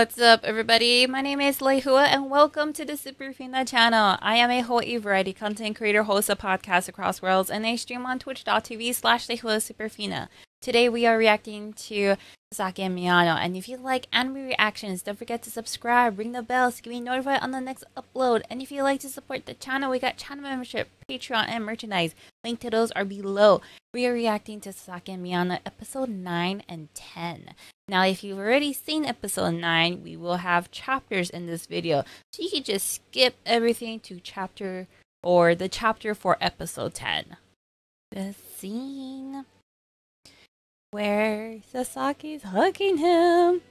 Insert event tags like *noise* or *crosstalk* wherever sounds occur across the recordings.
What's up, everybody? My name is Lehua, and welcome to the Superfina channel. I am a Hawaii variety content creator, host a podcast across worlds, and I stream on twitch.tv slash Lehua Superfina. Today, we are reacting to Sasaki and Miyano, and if you like anime reactions, don't forget to subscribe, ring the bell so you can be notified on the next upload. And if you'd like to support the channel, we got channel membership, Patreon, and merchandise. Link to those are below. We are reacting to Sasaki and Miyano episode 9 and 10. Now, if you've already seen episode 9, we will have chapters in this video. So you can just skip everything to chapter or the chapter for episode 10. The scene where Sasaki's hugging him.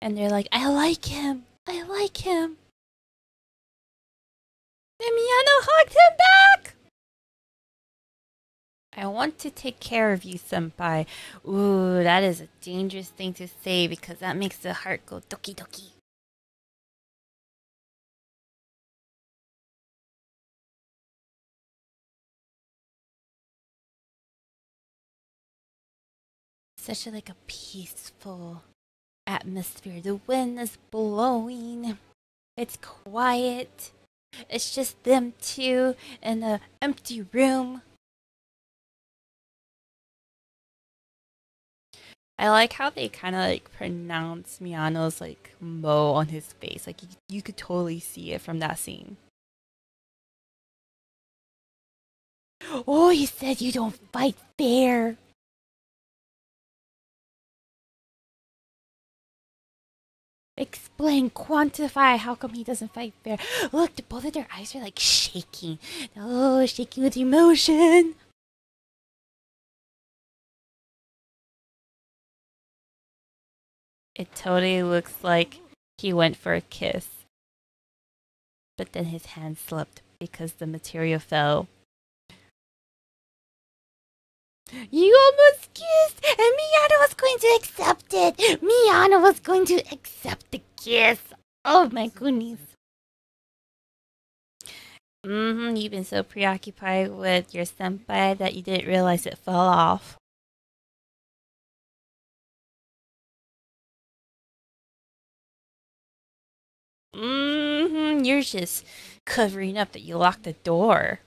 And they're like, I like him. I like him. And Miyano hugged him back. I want to take care of you, senpai. Ooh, that is a dangerous thing to say because that makes the heart go doki doki. Such a, like a peaceful atmosphere. The wind is blowing. It's quiet. It's just them two in an empty room. I like how they kind of like pronounce Miyano's like mo on his face. Like you, you could totally see it from that scene. Oh, he said you don't fight fair. Explain, quantify. How come he doesn't fight fair? Look, both of their eyes are like shaking. Oh, shaking with emotion. It totally looks like he went for a kiss. But then his hand slipped because the material fell. You almost kissed, and Miyano was going to accept it. Miyano was going to accept the kiss. Oh my goodness. Mm-hmm, you've been so preoccupied with your senpai that you didn't realize it fell off. Mm-hmm, you're just covering up that you locked the door.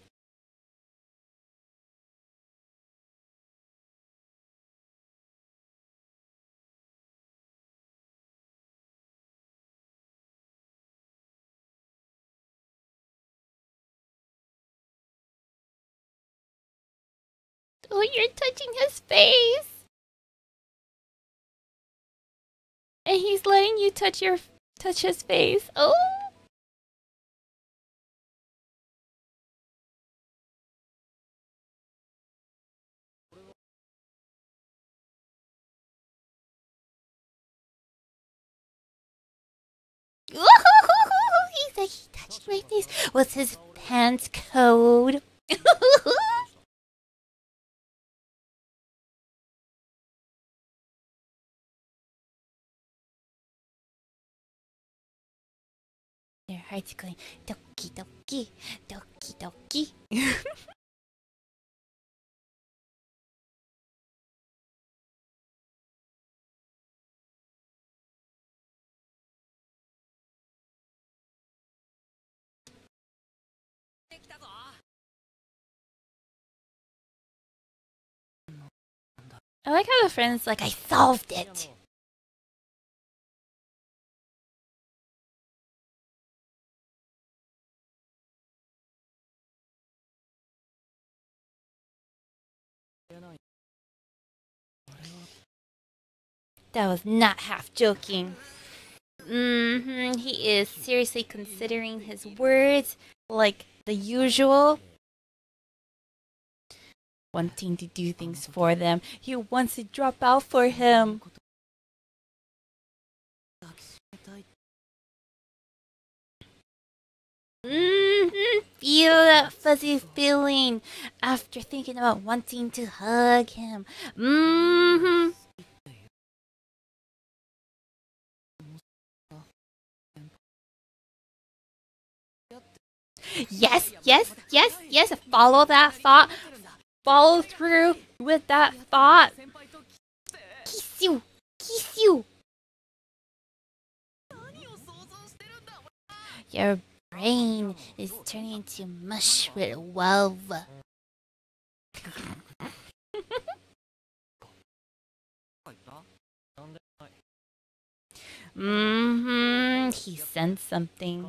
Oh, you're touching his face. And he's letting you touch your touch his face. Oh. *laughs* He's like, he touched my face. What's his pants code? *laughs* hearts going doki doki, doki doki. I like how the friend's like, I solved it. That was not half joking. Mm-hmm. He is seriously considering his words like the usual. Wanting to do things for them. He wants to drop out for him. Mm-hmm. Feel that fuzzy feeling after thinking about wanting to hug him. Mm-hmm. Yes, yes, yes, yes. Follow that thought. Follow through with that thought. Kiss you. kiss you. Your brain is turning into mush with love. *laughs* mm-hmm. He sensed something.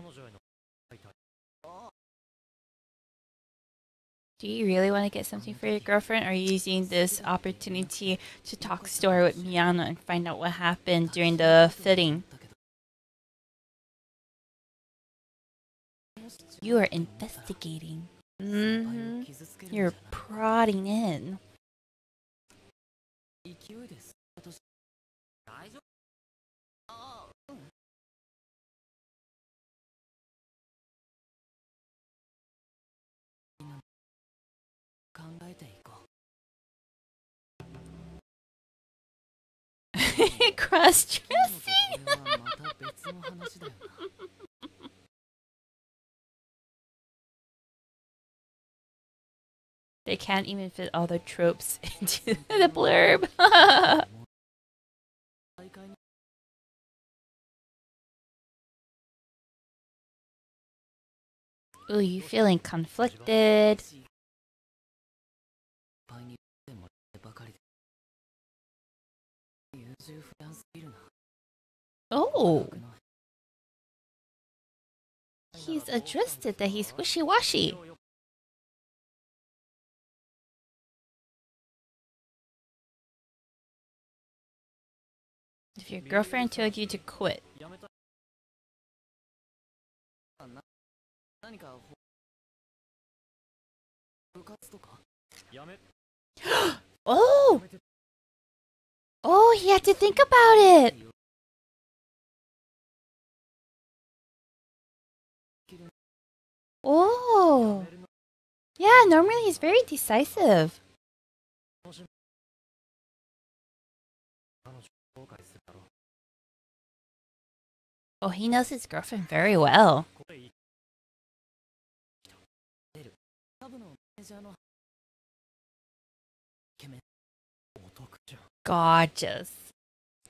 Do you really want to get something for your girlfriend? Or are you using this opportunity to talk story with Miyano and find out what happened during the fitting? You are investigating. Mm-hmm. You're prodding in. *laughs* Cross dressing. they can't even fit all the tropes *laughs* into the blurb. *laughs* Ooh, you feeling conflicted? Oh. He's addressed it that he's wishy-washy. If your girlfriend told you to quit. *gasps* oh! Oh, he had to think about it. Oh. Yeah, normally he's very decisive. Oh, he knows his girlfriend very well. Gorgeous.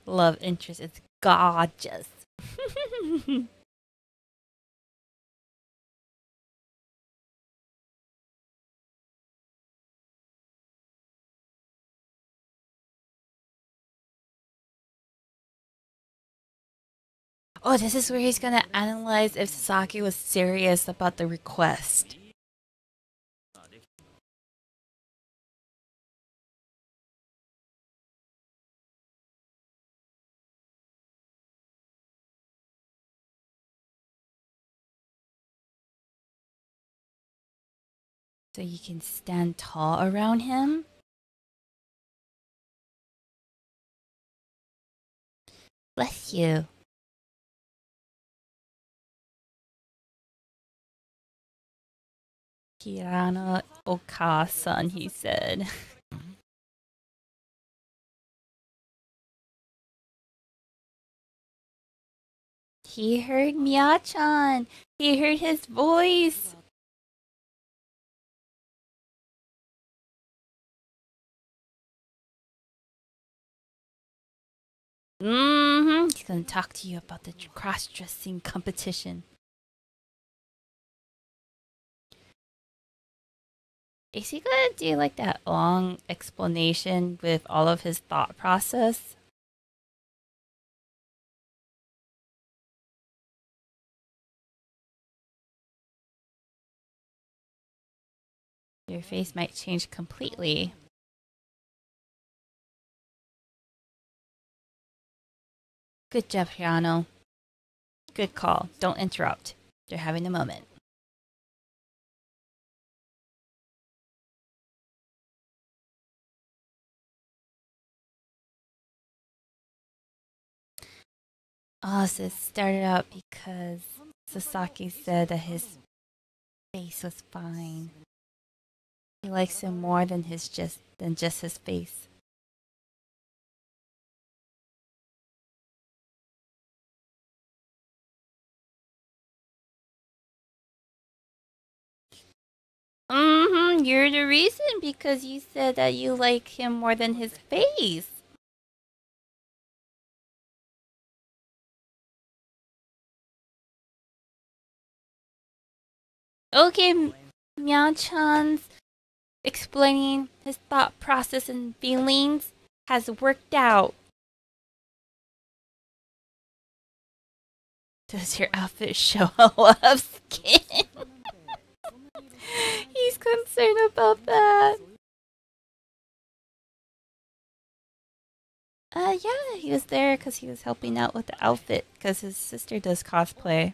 Love interest is gorgeous. *laughs* Oh, this is where he's gonna analyze if Sasaki was serious about the request. So you can stand tall around him. Bless you. Kirana Okasan, he said. *laughs* he heard Mia-chan. He heard his voice. Mm-hmm. He's gonna talk to you about the cross-dressing competition. Is he gonna do like that long explanation with all of his thought process? Your face might change completely. Good job, Piano. Good call. Don't interrupt. They're having a moment. Oh, so it started out because Sasaki said that his face was fine. He likes him more than his just than just his face. Mm-hmm. You're the reason because you said that you like him more than his face. Okay, Mia Chan's explaining his thought process and feelings has worked out. Does your outfit show *laughs* a lot of skin? He's concerned about that. Uh, yeah, he was there because he was helping out with the outfit because his sister does cosplay.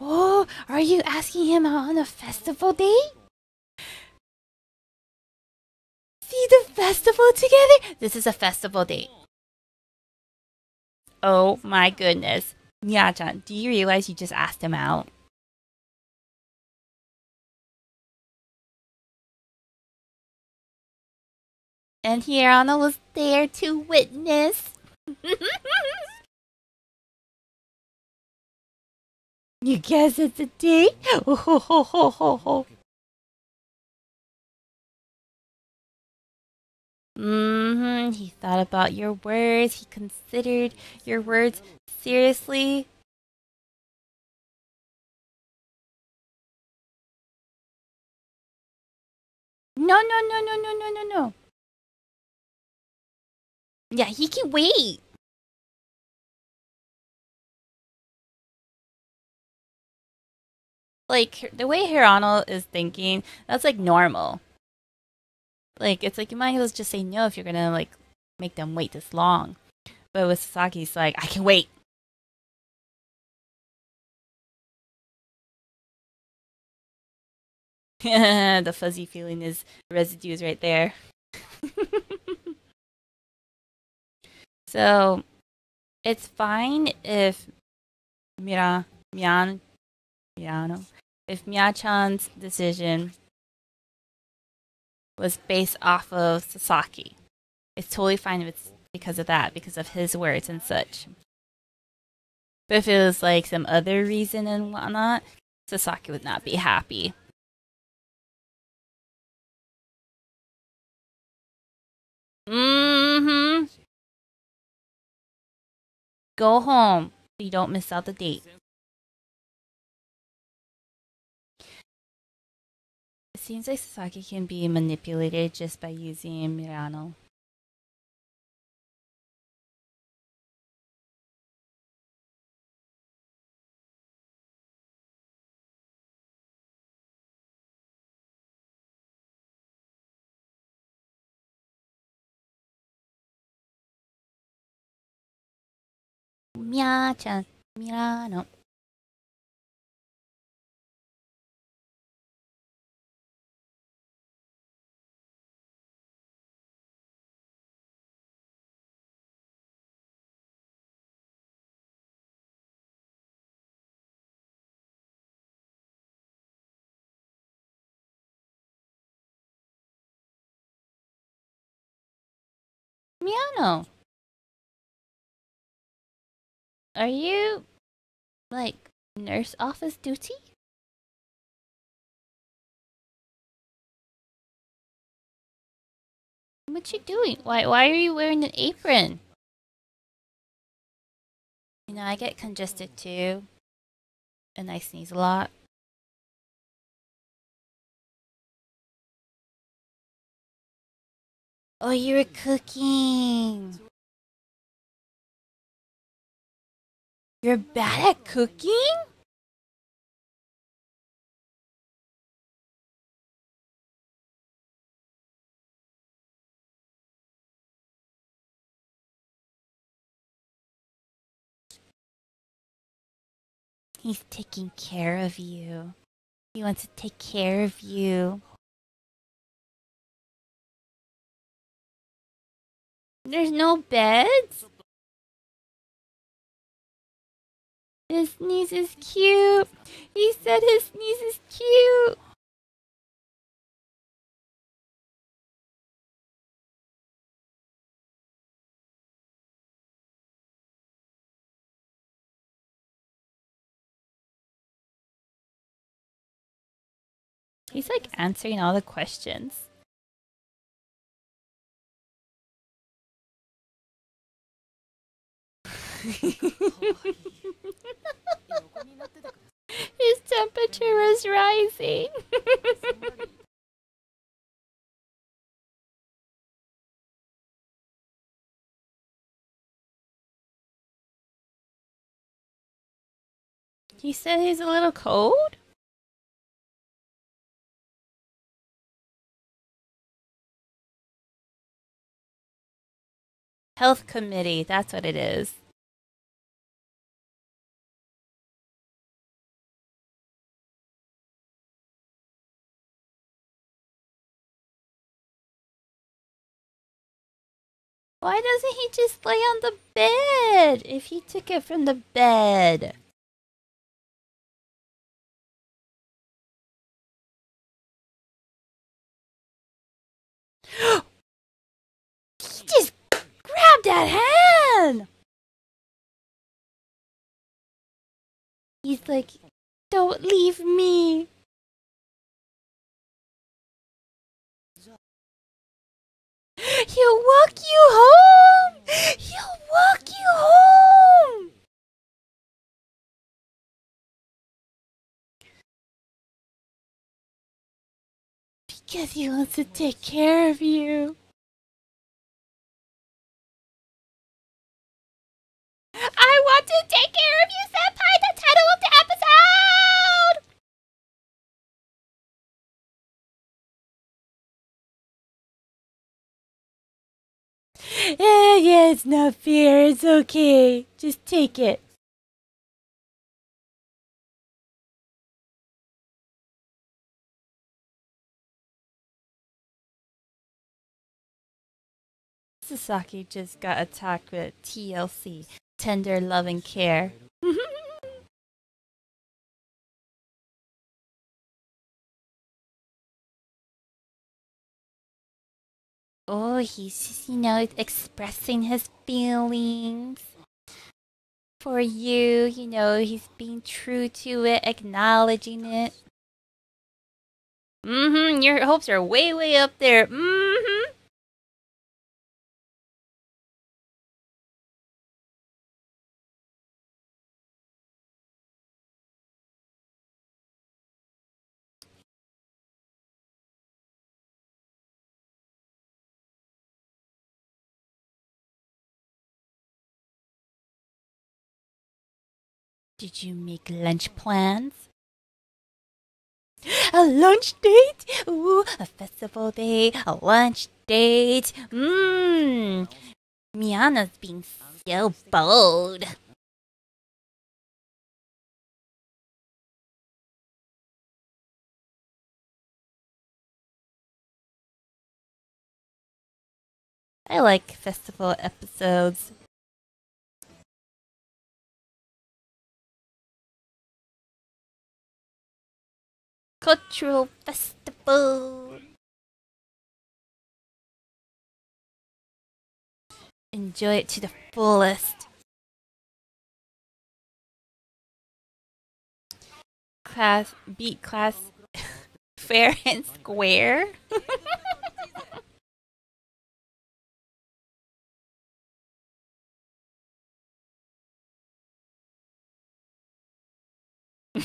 Oh, are you asking him out on a festival date? See the festival together? This is a festival date. Oh my goodness. Mia-chan, do you realize you just asked him out? And Hirano was there to witness. *laughs* you guess it's a date? *laughs* Oh, Mm-hmm. He thought about your words. He considered your words seriously. No, no, no, no, no, no, no, no. Yeah, he can wait. Like the way Hirano is thinking, that's like normal. Like it's like you might as well just say no if you're gonna like make them wait this long. But with Sasaki's like, I can wait. *laughs* the fuzzy feeling is residues right there. *laughs* so it's fine if Mira Mian Miyano if Mia-chan's decision was based off of Sasaki. It's totally fine if it's because of that, because of his words and such. But if it was like some other reason and whatnot, Sasaki would not be happy. Mm-hmm. Go home so you don't miss out the date. Seems like Sasaki can be manipulated just by using Mirano. Mia-chan, Mirano. Miyano. Are you like nurse office duty? What you doing? Why why are you wearing an apron? You know, I get congested too. And I sneeze a lot. Oh, you were cooking. You're bad at cooking? He's taking care of you. He wants to take care of you. There's no beds? His sneeze is cute. He said his sneeze is cute. He's like answering all the questions. *laughs* His temperature is rising. *laughs* he said he's a little cold? Health committee, that's what it is. Why doesn't he just lay on the bed if he took it from the bed? *gasps* he just grabbed that hand! He's like, don't leave me. He'll walk you home! He'll walk you home! Because he wants to take care of you. I want to take care of you, Senpai! The title of the episode! Yeah, yeah, it's not fair. It's okay. Just take it. Sasaki just got attacked with TLC, tender love and care. Oh, he's just, you know, expressing his feelings for you. You know, he's being true to it, acknowledging it. Mm-hmm. Your hopes are way, way up there. Mm-hmm. Did you make lunch plans? A lunch date? Ooh, a festival day, a lunch date. Mmm. Miyano's being so bold. I like festival episodes. Cultural festival. Enjoy it to the fullest. Class, beat class, *laughs* fair and square. *laughs* *laughs*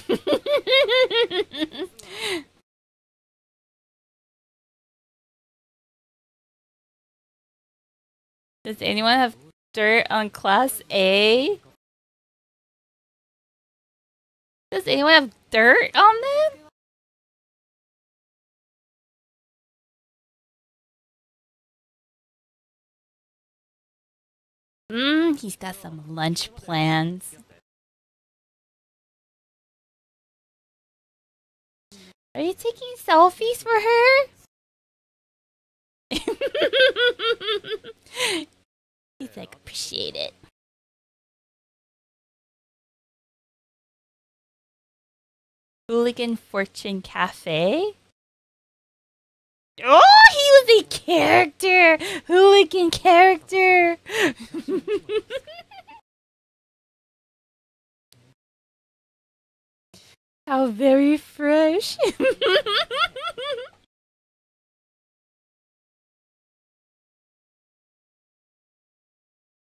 Does anyone have dirt on class A? Does anyone have dirt on them? Mmm, he's got some lunch plans. Are you taking selfies for her? *laughs* He's like, appreciate it. Hooligan Fortune Cafe? Oh, he was a character! Hooligan character! *laughs* How very fresh. *laughs*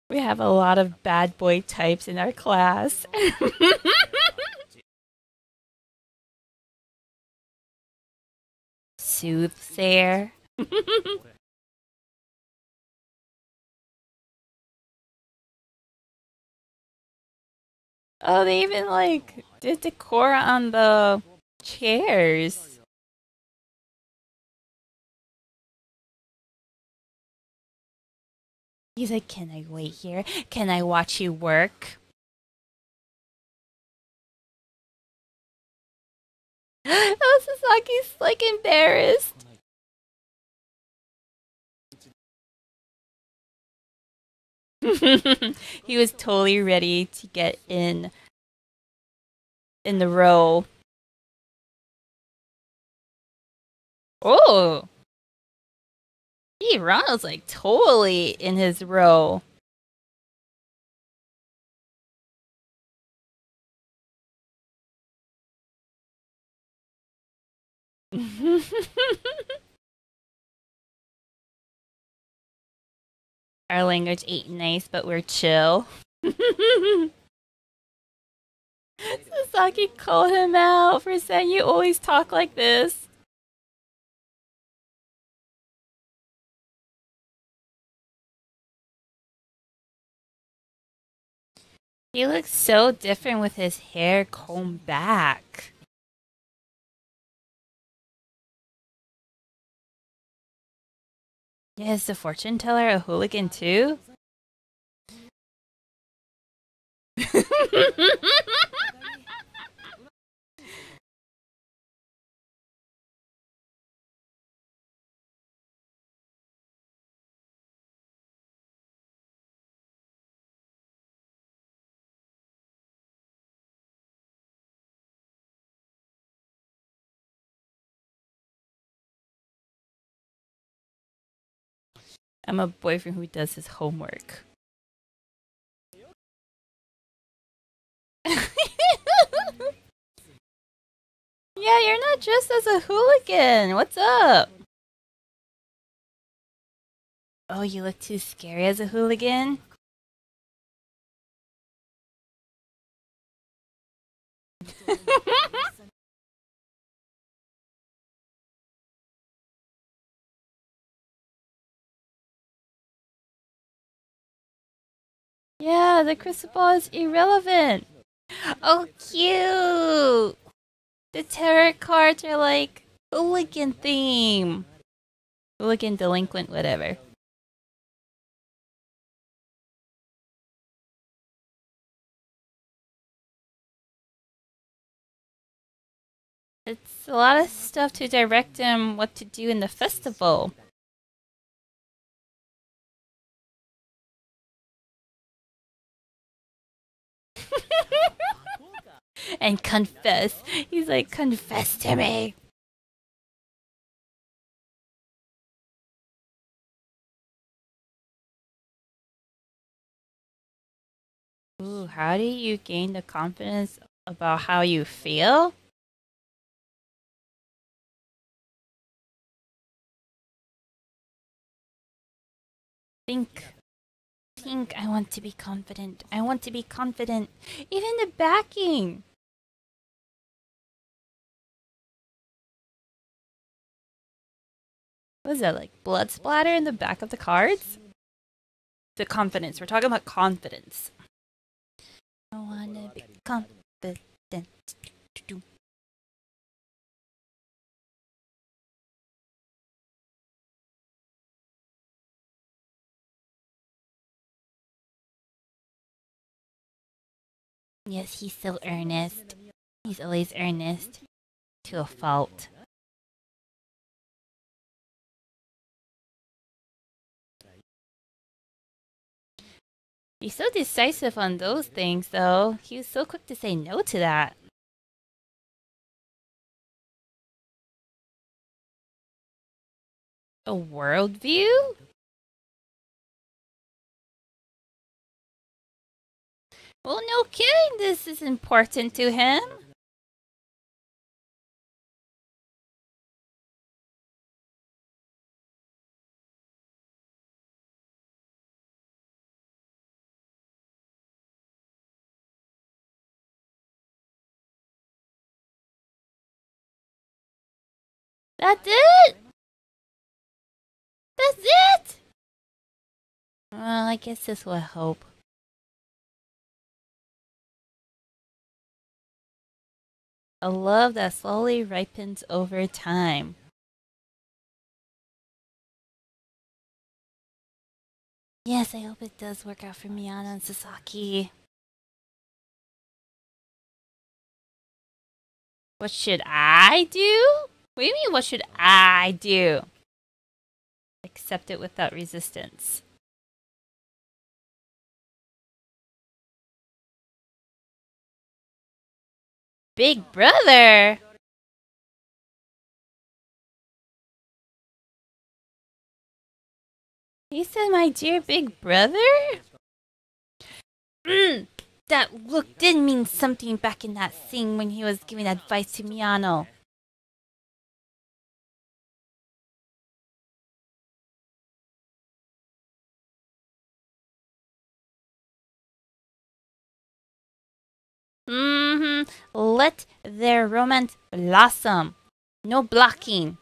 We have a lot of bad boy types in our class. *laughs* Soothsayer. *laughs* oh, they even like did decor on the chairs. He's like, Can I wait here? Can I watch you work? *gasps* oh, Sasaki's like embarrassed. *laughs* he was totally ready to get in in the row. Oh. Gee, Ronald's like totally in his row. *laughs* Our language ain't nice, but we're chill. *laughs* Sasaki called him out for saying you always talk like this. He looks so different with his hair combed back. Yeah, is the fortune teller a hooligan too? *laughs* *laughs* I'm a boyfriend who does his homework. *laughs* yeah, you're not dressed as a hooligan. What's up? Oh, you look too scary as a hooligan? *laughs* Yeah, the crystal ball is irrelevant. Oh, cute! The tarot cards are like hooligan theme. Hooligan, delinquent, whatever. It's a lot of stuff to direct him what to do in the festival. *laughs* and confess. He's like, confess to me. Ooh, how do you gain the confidence about how you feel? Think think I want to be confident. I want to be confident. Even the backing. What is that, like blood splatter in the back of the cards? The confidence. We're talking about confidence. I wanna be confident. Yes, he's so earnest. He's always earnest. To a fault. He's so decisive on those things, though. He was so quick to say no to that. A worldview? Well, no kidding, this is important to him. That's it? That's it? Well, I guess this will help. A love that slowly ripens over time. Yes, I hope it does work out for Miyano and Sasaki. What should I do? What do you mean, what should I do? Accept it without resistance. Big brother? He said, my dear big brother? Mm, that look did mean something back in that scene when he was giving advice to Miyano. Let their romance blossom. No blocking.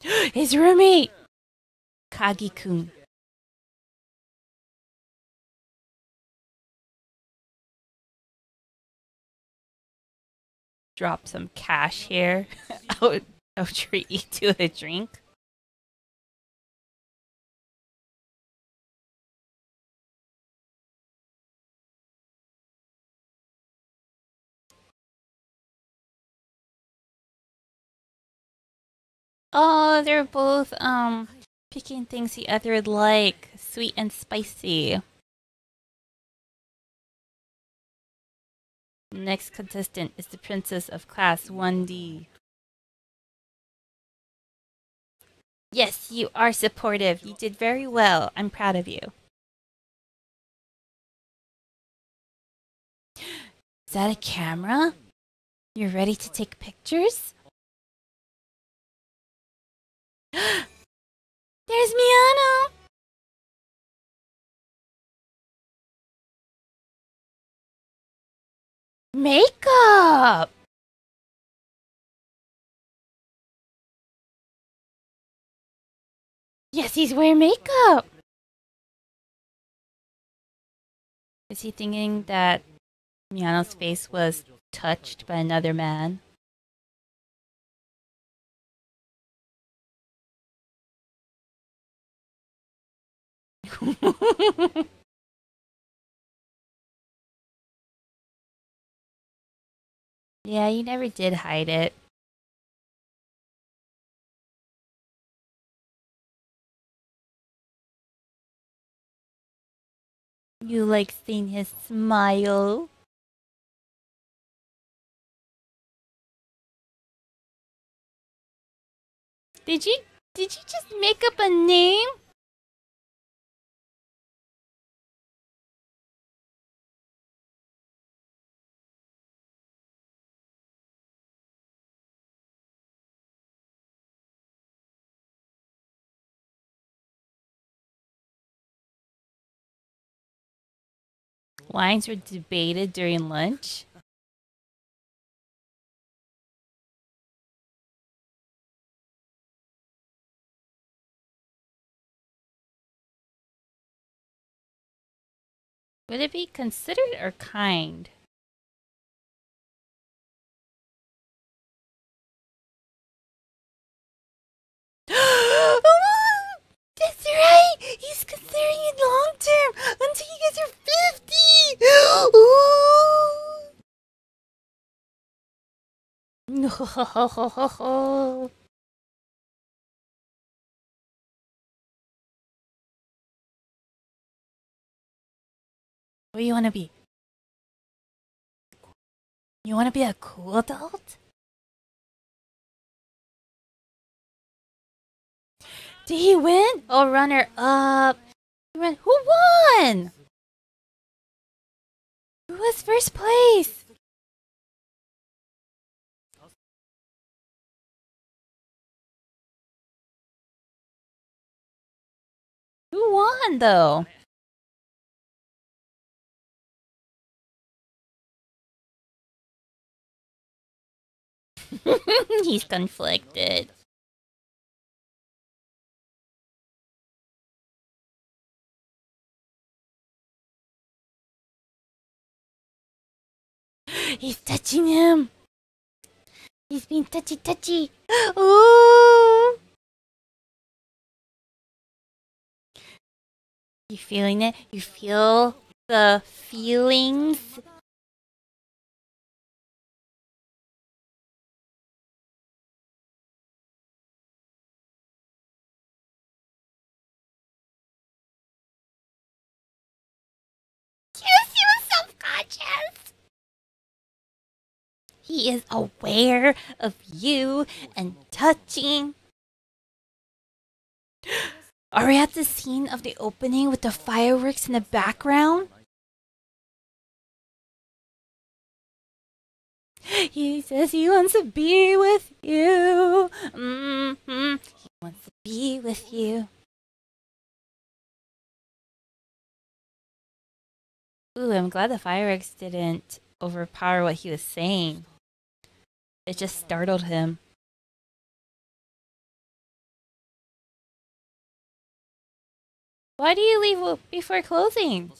*gasps* His roommate! Kagi-kun. Drop some cash here. *laughs* I'll, I'll treat you to a drink. Oh, they're both um picking things the other would like, sweet and spicy. Next contestant is the princess of class 1D. Yes, you are supportive. You did very well. I'm proud of you. Is that a camera? You're ready to take pictures? *gasps* There's Miyano! Makeup! Yes, he's wearing makeup! Is he thinking that Miyano's face was touched by another man? *laughs* yeah, you never did hide it. You like seeing his smile? Did you did you just make up a name? Lines were debated during lunch. Would it be considerate or kind? *gasps* Oh, That's right! He's considering it long term until you guys are 50! *laughs* What do you want to be? You want to be a cool adult? Did he win? Oh, runner up. Who won? Who was first place? Who won though? *laughs* He's conflicted. *gasps* He's touching him. He's being touchy touchy. *gasps* Ooh. You feeling it? You feel the feelings? He is aware of you and touching. Are we at the scene of the opening with the fireworks in the background? He says he wants to be with you. Mm-hmm. He wants to be with you. Ooh, I'm glad the fireworks didn't overpower what he was saying. It just startled him. Why do you leave before closing?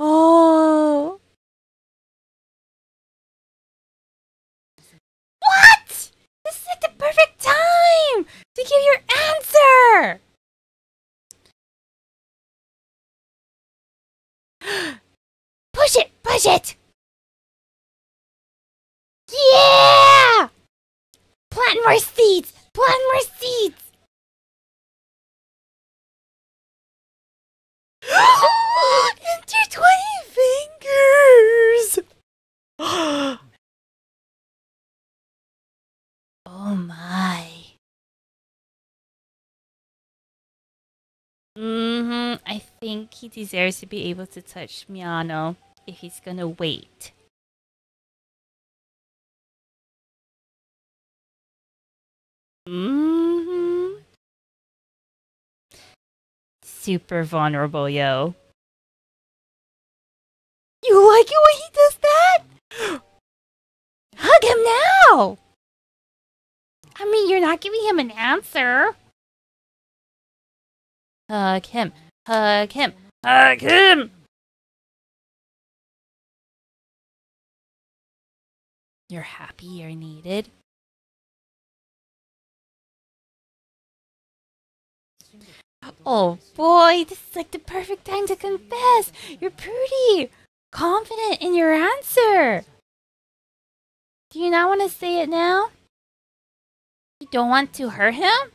Oh. What? This is like the perfect time to give your answer. *gasps* Push it, push it. Yeah! Plant more seeds! Plant more seeds! *gasps* Intertwining fingers! *gasps* oh my. Mm-hmm. I think he deserves to be able to touch Miyano if he's gonna wait. Mm-hmm. Super vulnerable, yo. You like it when he does that? *gasps* Hug him now! I mean, you're not giving him an answer. Hug him. Hug him. Hug him! You're happy you're needed. Oh boy, this is like the perfect time to confess. You're pretty confident in your answer. Do you not want to say it now? You don't want to hurt him?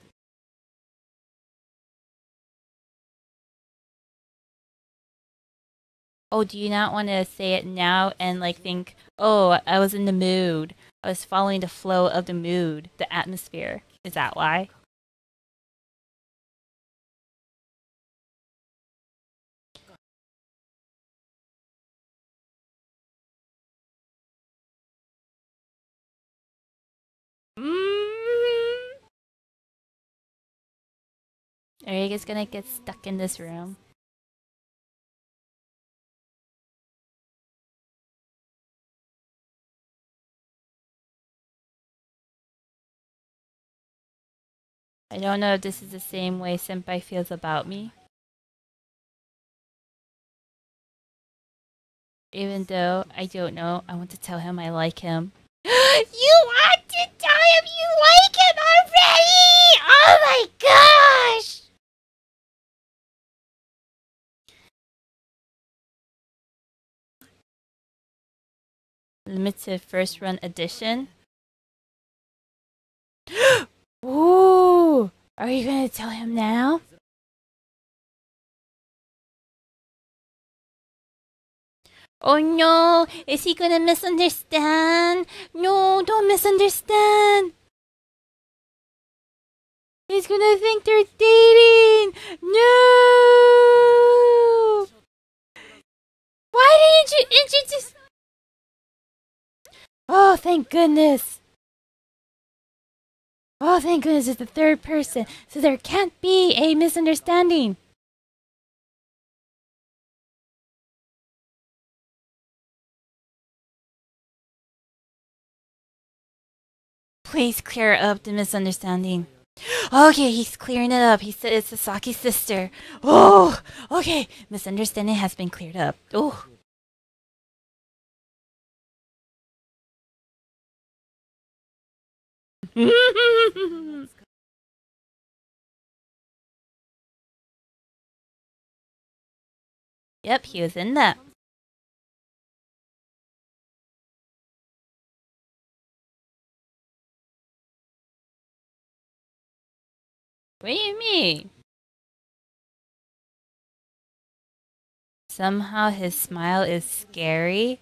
Oh, do you not want to say it now and like think, oh, I was in the mood. I was following the flow of the mood, the atmosphere. Is that why? Are you guys gonna get stuck in this room? I don't know if this is the same way Senpai feels about me. Even though I don't know, I want to tell him I like him. *gasps* you want to tell him you like him already? Oh my gosh! Limited first run edition. *gasps* Ooh! Are you gonna tell him now? Oh no! Is he gonna misunderstand? No, don't misunderstand! He's gonna think they're dating! No! Why didn't you introduce... Oh, thank goodness! Oh, thank goodness, it's the third person, so there can't be a misunderstanding. Please clear up the misunderstanding. Okay, he's clearing it up. He said it's Sasaki's sister. Oh, okay. Misunderstanding has been cleared up. Oh. *laughs* yep, he was in that. What do you mean? Somehow his smile is scary.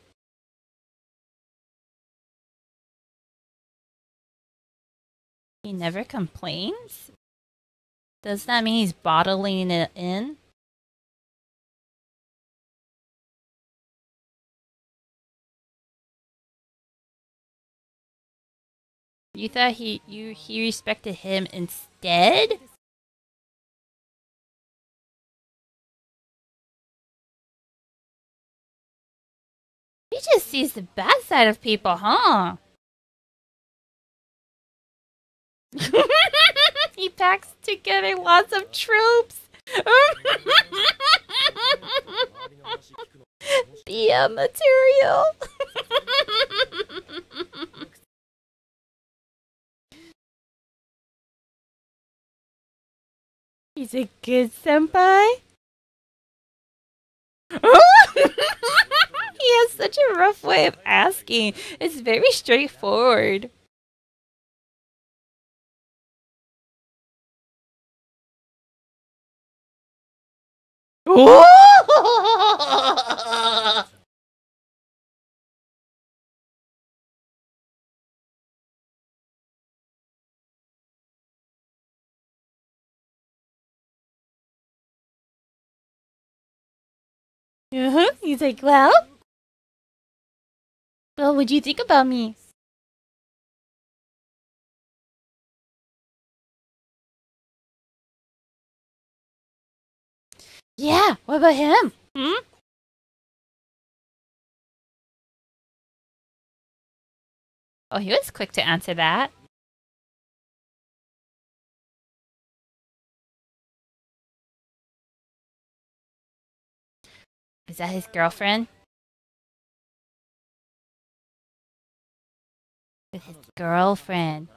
He never complains? Does that mean he's bottling it in? You thought he you he respected him instead? He just sees the bad side of people, huh? *laughs* he packs together lots of troops. *laughs* the material. *laughs* He's a good senpai. he has such a rough way of asking. It's very straightforward. Uh-huh. He's like, well, well, what'd you think about me? Yeah, what about him? Hmm? Oh, he was quick to answer that. Is that his girlfriend? With his girlfriend.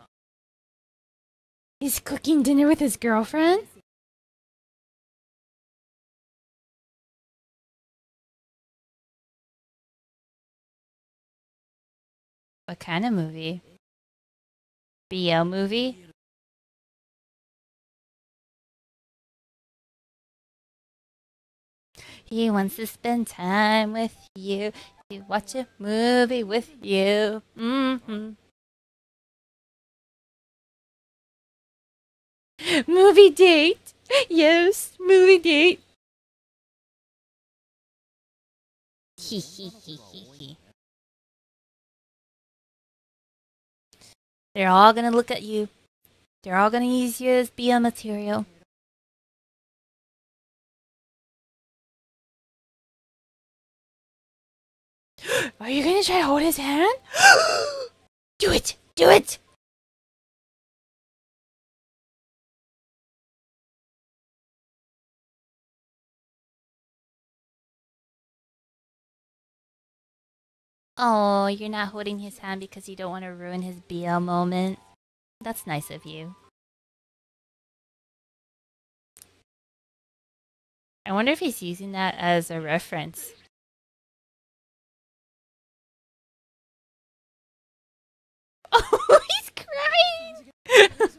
He's cooking dinner with his girlfriend? What kind of movie? BL movie? He wants to spend time with you, to watch a movie with you. Mm-hmm. Movie date. Yes, movie date. He he he he he. They're all gonna look at you. They're all gonna use you as BL material. *gasps* Are you gonna try to hold his hand? *gasps* do it! Do it! Oh, you're not holding his hand because you don't want to ruin his BL moment. That's nice of you. I wonder if he's using that as a reference. *laughs* Oh, he's crying! *laughs*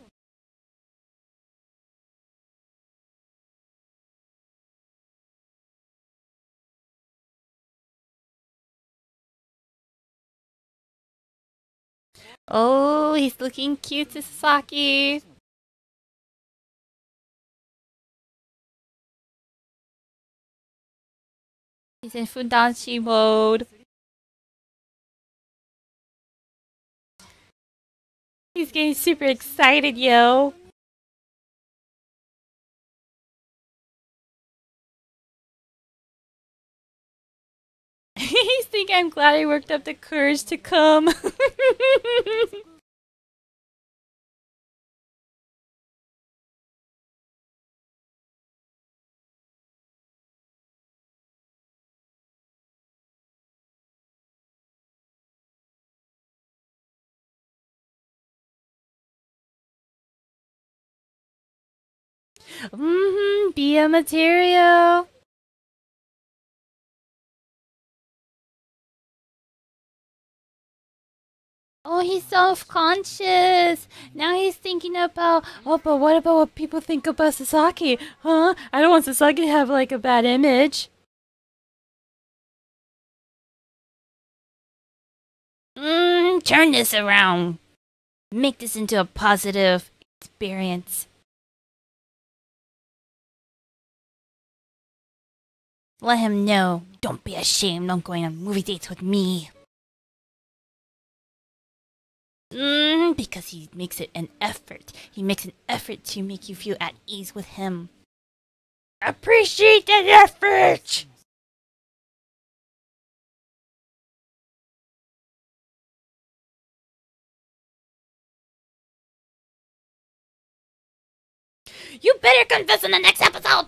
oh, he's looking cute to Sasaki. He's in Fudanshi mode. He's getting super excited, yo. I think I'm glad I worked up the courage to come. *laughs* Mm-hmm, be a material. Oh, he's self-conscious. Now he's thinking about, oh, but what about what people think about Sasaki? Huh? I don't want Sasaki to have like a bad image. Mm, turn this around. Make this into a positive experience. Let him know. Don't be ashamed on going on movie dates with me. Mm, because he makes it an effort. He makes an effort to make you feel at ease with him. Appreciate that effort! You better confess in the next episode!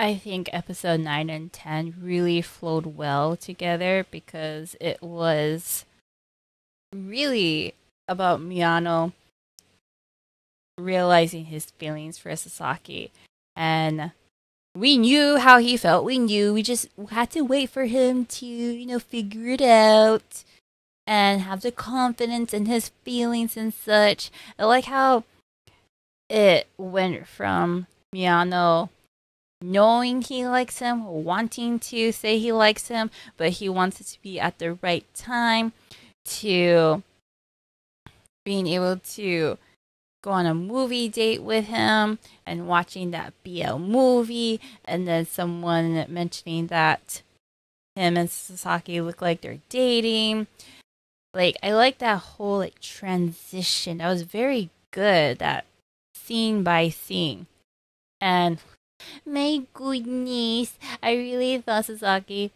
I think episode 9 and 10 really flowed well together because it was really about Miyano realizing his feelings for Sasaki. And we knew how he felt. We knew. We just had to wait for him to, you know, figure it out and have the confidence in his feelings and such. I like how it went from Miyano knowing he likes him, wanting to say he likes him, but he wants it to be at the right time, to being able to go on a movie date with him and watching that BL movie, and then someone mentioning that him and Sasaki look like they're dating. Like I like that whole like transition. That was very good. That scene by scene. And my goodness, I really thought Sasaki,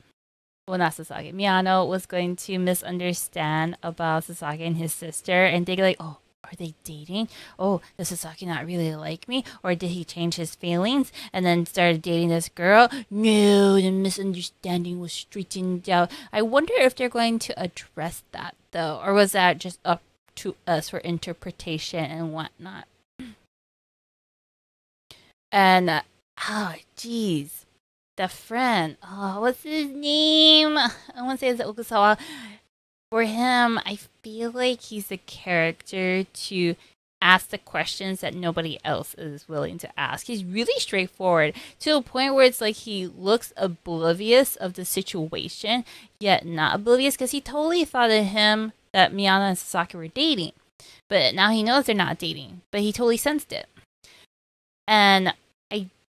well, not Sasaki, Miyano was going to misunderstand about Sasaki and his sister and think like, oh, are they dating? Oh, does Sasaki not really like me? Or did he change his feelings and then started dating this girl? No, the misunderstanding was straightened out. I wonder if they're going to address that though, or was that just up to us for interpretation and whatnot? *clears throat* And uh, oh, jeez, the friend. Oh, what's his name? *laughs* I want to say it's Okusawa for him, I feel like he's a character to ask the questions that nobody else is willing to ask. He's really straightforward to a point where it's like he looks oblivious of the situation, yet not oblivious because he totally thought of him that Miyano and Sasaki were dating. But now he knows they're not dating, but he totally sensed it. And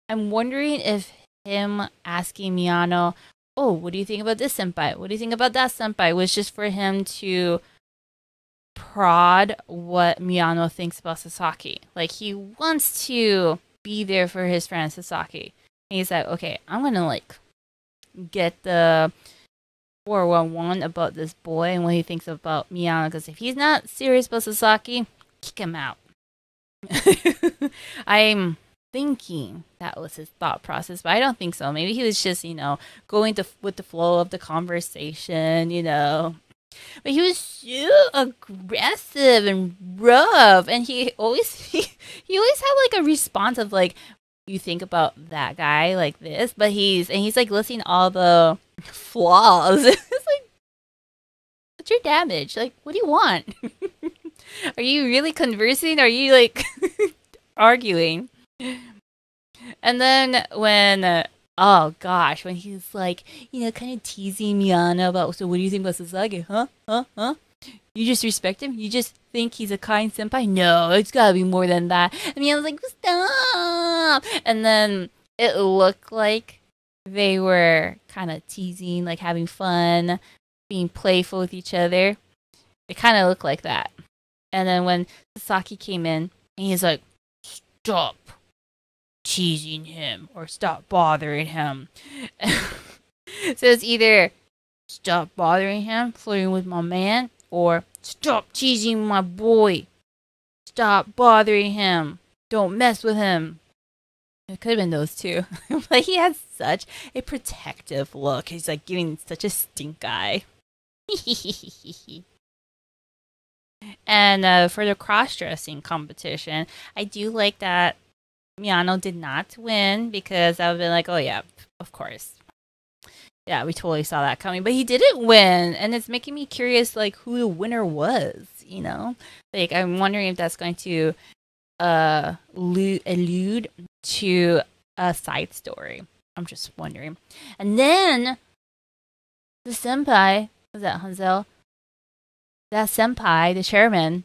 I'm wondering if him asking Miyano, oh, what do you think about this senpai? What do you think about that senpai? Was just for him to prod what Miyano thinks about Sasaki. Like he wants to be there for his friend Sasaki. And he's like, okay, I'm gonna like get the 411 about this boy and what he thinks about Miyano. Because if he's not serious about Sasaki, kick him out. *laughs* I'm thinking that was his thought process, but I don't think so. Maybe he was just, you know, going to with the flow of the conversation, you know. But he was so aggressive and rough, and he always *laughs* he, he always had like a response of like, you think about that guy like this, but he's and he's like listing all the flaws. *laughs* it's like, what's your damage? Like, what do you want? *laughs* are you really conversing? Are you like arguing? And then when, uh, oh gosh, when he's like, you know, kind of teasing Miyano about, so what do you think about Sasaki? Huh? Huh? Huh? You just respect him? You just think he's a kind senpai? No, it's gotta be more than that. And Miyano's like, stop! And then it looked like they were kind of teasing, like having fun, being playful with each other. It kind of looked like that. And then when Sasaki came in, he's like, stop teasing him or stop bothering him. *laughs* so it's either stop bothering him, flirting with my man, or stop teasing my boy. Stop bothering him. Don't mess with him. It could have been those two. *laughs* but he has such a protective look. He's like giving such a stink eye. *laughs* And uh, for the cross dressing competition, I do like that Miyano did not win because I would be like, oh, yeah, of course. Yeah, we totally saw that coming. But he didn't win. And it's making me curious, like, who the winner was, you know? Like, I'm wondering if that's going to uh, allude to a side story. I'm just wondering. And then the senpai, was that Hansel? That senpai, the chairman,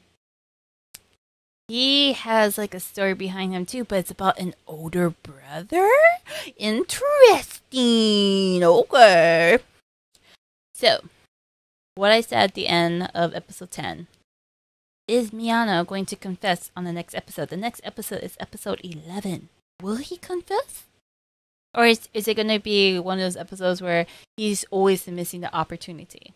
he has like a story behind him too, but it's about an older brother? Interesting. Okay. So, what I said at the end of episode 10 is Miyano going to confess on the next episode? The next episode is episode 11. Will he confess? Or is, is it going to be one of those episodes where he's always missing the opportunity?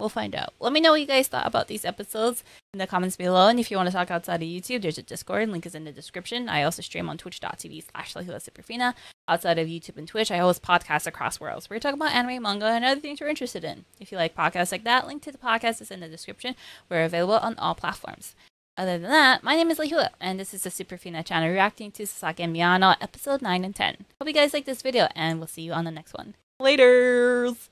We'll find out. Let me know what you guys thought about these episodes in the comments below. And if you want to talk outside of YouTube, there's a Discord. Link is in the description. I also stream on twitch.tv slash Superfina. Outside of YouTube and Twitch, I host podcasts across worlds. Where We're talking about anime, manga, and other things you're interested in. If you like podcasts like that, link to the podcast is in the description. We're available on all platforms. Other than that, my name is Lehua, and this is the Superfina channel reacting to Sasaki and Miyano episode 9 and 10. Hope you guys like this video, and we'll see you on the next one. Laters!